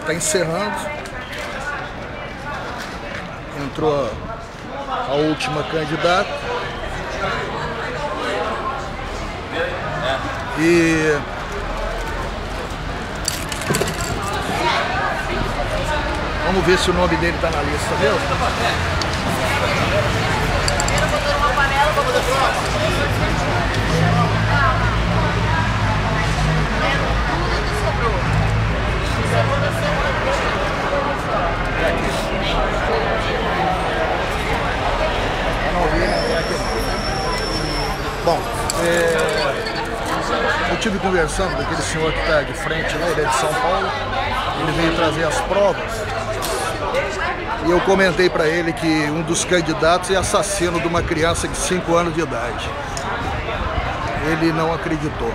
está encerrando. Entrou a última candidata. E vamos ver se o nome dele está na lista mesmo. Bom, é, eu tive conversando com aquele senhor que está de frente, né, ele é de São Paulo, ele veio trazer as provas e eu comentei para ele que um dos candidatos é assassino de uma criança de 5 anos de idade. Ele não acreditou.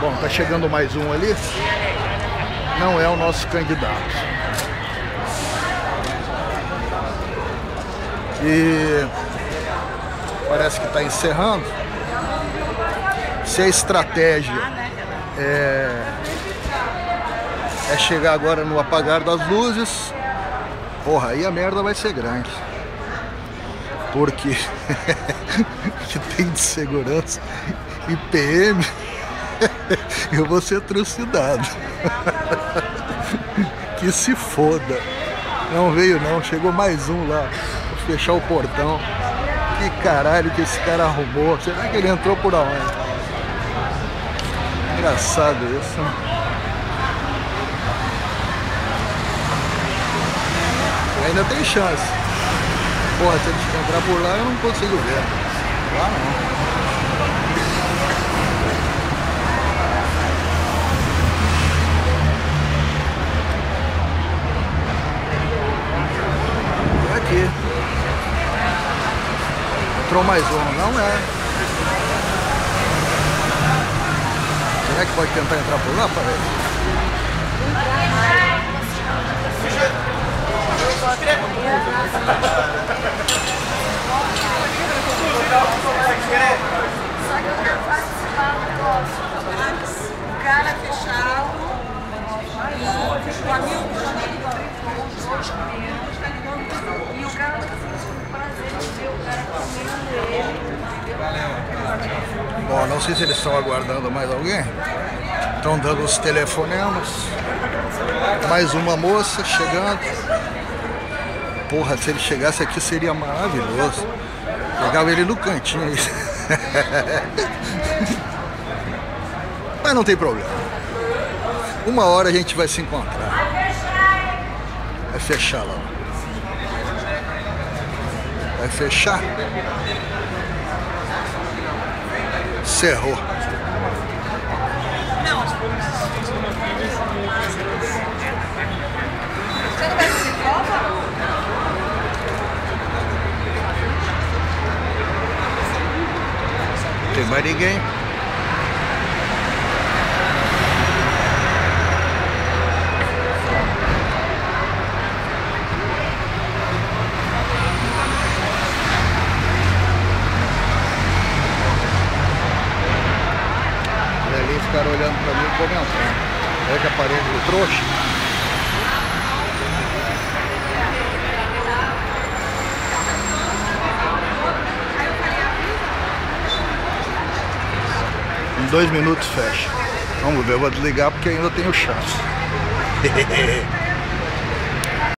Bom, tá chegando mais um ali. Não é o nosso candidato. E parece que está encerrando. Se a estratégia é, é chegar agora no apagar das luzes, porra, aí a merda vai ser grande. Porque que tem de segurança e PM, eu vou ser trucidado. que se foda. Não veio não, chegou mais um lá. Vou fechar o portão. Que caralho que esse cara arrumou. Será que ele entrou por onde? Engraçado isso. ainda tem chance. Porra, se eles entrar por lá eu não consigo ver. Lá não. aqui. Entrou mais um, não é? Será que pode tentar entrar por lá, parece? Só que eu quero participar do. O cara fechado e o amigo e o cara tá sentindo prazer de ver o cara comendo ele. Bom, não sei se eles estão aguardando mais alguém. Estão dando os telefonemas. Mais uma moça chegando. Porra, se ele chegasse aqui seria maravilhoso. Pegava ele no cantinho. Mas não tem problema. Uma hora a gente vai se encontrar. Vai fechar lá. Vai fechar. Cerrou. tem mais ninguém. Ali ficaram olhando pra mim e comentando. Olha que aparelho do trouxa. Em dois minutos fecha. Vamos ver, eu vou desligar porque ainda tenho chance.